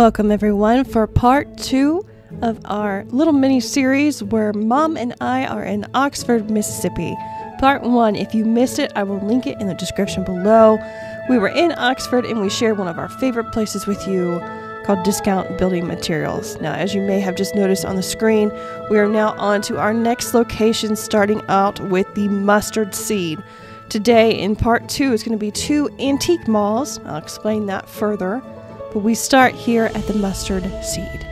Welcome, everyone, for part two of our little mini series where Mom and I are in Oxford, Mississippi. Part one, if you missed it, I will link it in the description below. We were in Oxford and we shared one of our favorite places with you called Discount Building Materials. Now, as you may have just noticed on the screen, we are now on to our next location, starting out with the mustard seed. Today, in part two, is going to be two antique malls. I'll explain that further. But we start here at the mustard seed.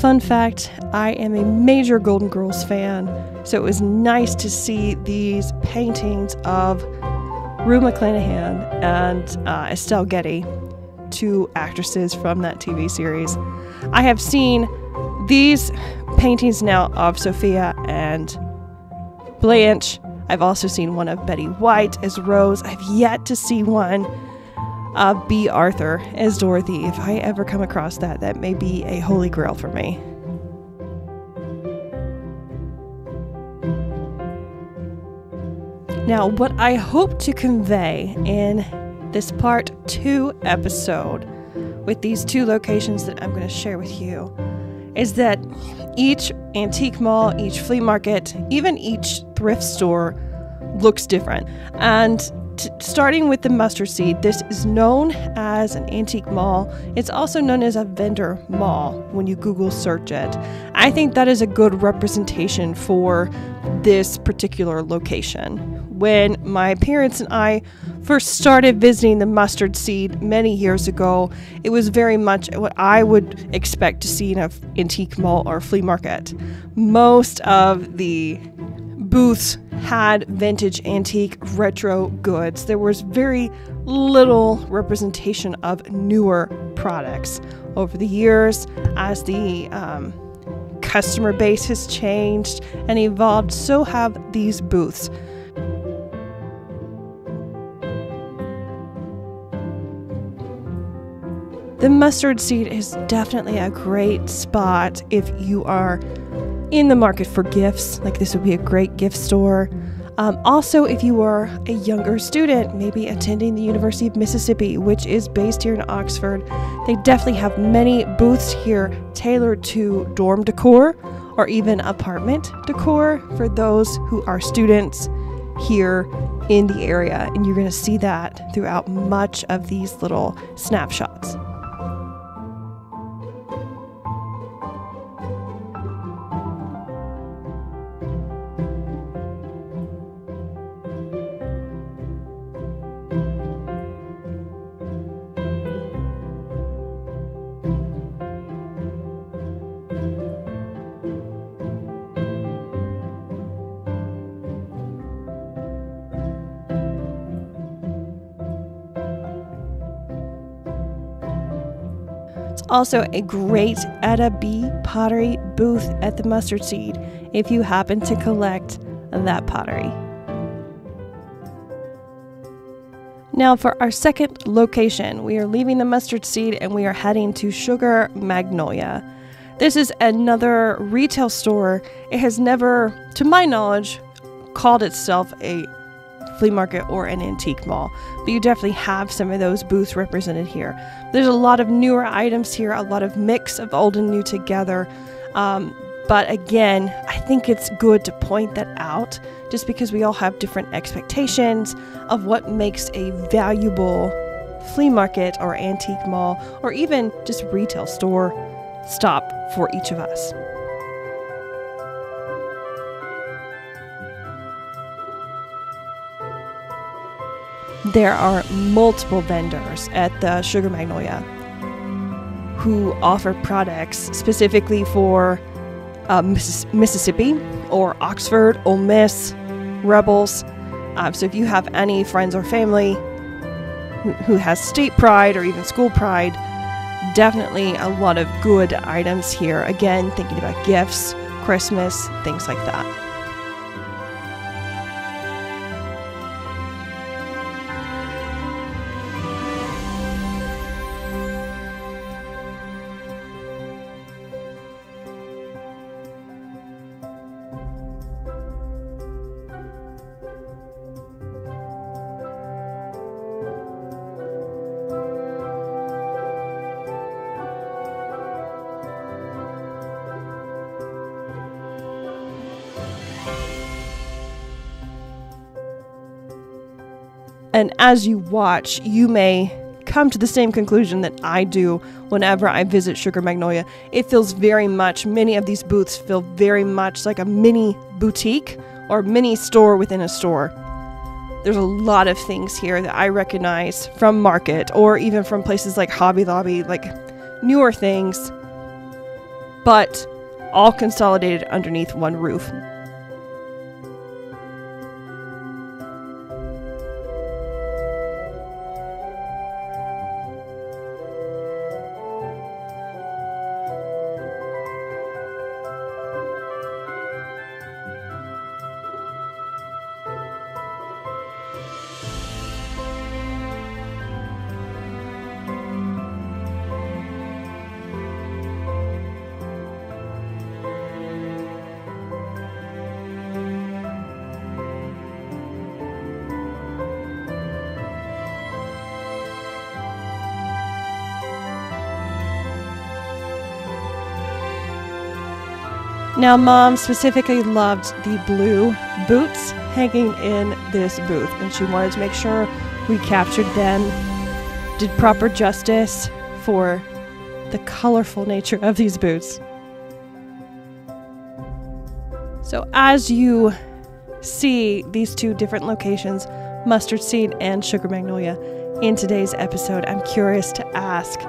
Fun fact I am a major Golden Girls fan, so it was nice to see these paintings of Rue McClanahan and uh, Estelle Getty, two actresses from that TV series. I have seen these paintings now of Sophia and Blanche. I've also seen one of Betty White as Rose. I've yet to see one uh, Bea Arthur as Dorothy. If I ever come across that, that may be a holy grail for me. Now, what I hope to convey in this part two episode with these two locations that I'm going to share with you is that each antique mall, each flea market, even each thrift store looks different. And T- starting with the mustard seed, this is known as an antique mall. It's also known as a vendor mall when you Google search it. I think that is a good representation for this particular location. When my parents and I first started visiting the mustard seed many years ago, it was very much what I would expect to see in an antique mall or flea market. Most of the booths had vintage, antique, retro goods. There was very little representation of newer products. Over the years, as the um, customer base has changed and evolved, so have these booths. The mustard seed is definitely a great spot if you are in the market for gifts, like this would be a great gift store. Um, also, if you are a younger student, maybe attending the University of Mississippi, which is based here in Oxford, they definitely have many booths here tailored to dorm decor or even apartment decor for those who are students here in the area. And you're going to see that throughout much of these little snapshots. Also a great Etta B pottery booth at the Mustard Seed if you happen to collect that pottery. Now, for our second location, we are leaving the mustard seed and we are heading to Sugar Magnolia. This is another retail store. It has never, to my knowledge, called itself a flea market or an antique mall. But you definitely have some of those booths represented here. There's a lot of newer items here, a lot of mix of old and new together. Um, but again, I think it's good to point that out just because we all have different expectations of what makes a valuable flea market or antique mall or even just retail store stop for each of us. There are multiple vendors at the Sugar Magnolia who offer products specifically for uh, Mississippi or Oxford, Ole Miss, Rebels. Uh, so if you have any friends or family who has state pride or even school pride, definitely a lot of good items here. Again, thinking about gifts, Christmas, things like that. And as you watch, you may come to the same conclusion that I do whenever I visit Sugar Magnolia. It feels very much, many of these booths feel very much like a mini boutique or mini store within a store. There's a lot of things here that I recognize from Market or even from places like Hobby Lobby, like newer things, but all consolidated underneath one roof. Now, mom specifically loved the blue boots hanging in this booth, and she wanted to make sure we captured them, did proper justice for the colorful nature of these boots. So, as you see these two different locations, Mustard Seed and Sugar Magnolia, in today's episode, I'm curious to ask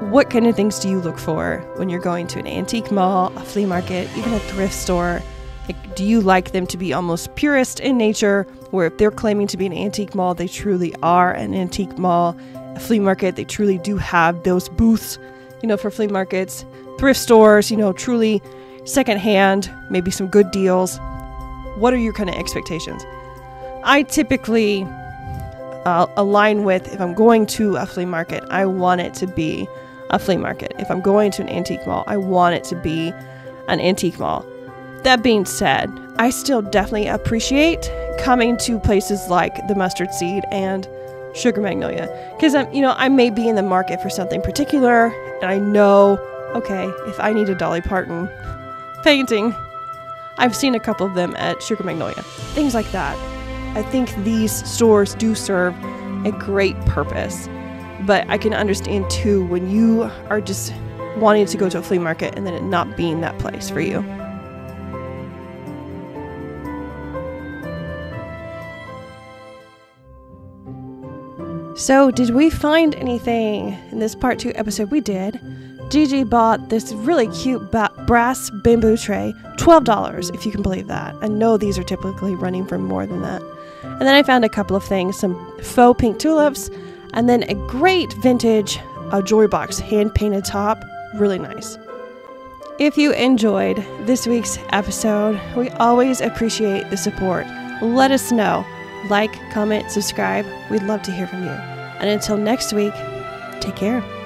what kind of things do you look for when you're going to an antique mall, a flea market, even a thrift store? Like, do you like them to be almost purist in nature, where if they're claiming to be an antique mall, they truly are an antique mall? A flea market, they truly do have those booths, you know, for flea markets. Thrift stores, you know, truly secondhand, maybe some good deals. What are your kind of expectations? I typically uh, align with if I'm going to a flea market, I want it to be a flea market. If I'm going to an antique mall, I want it to be an antique mall. That being said, I still definitely appreciate coming to places like the Mustard Seed and Sugar Magnolia because I'm, you know, I may be in the market for something particular and I know, okay, if I need a Dolly Parton painting, I've seen a couple of them at Sugar Magnolia. Things like that. I think these stores do serve a great purpose. But I can understand too when you are just wanting to go to a flea market and then it not being that place for you. So, did we find anything in this part two episode? We did. Gigi bought this really cute ba- brass bamboo tray, $12, if you can believe that. I know these are typically running for more than that. And then I found a couple of things some faux pink tulips, and then a great vintage uh, jewelry box, hand painted top, really nice. If you enjoyed this week's episode, we always appreciate the support. Let us know. Like, comment, subscribe. We'd love to hear from you. And until next week, take care.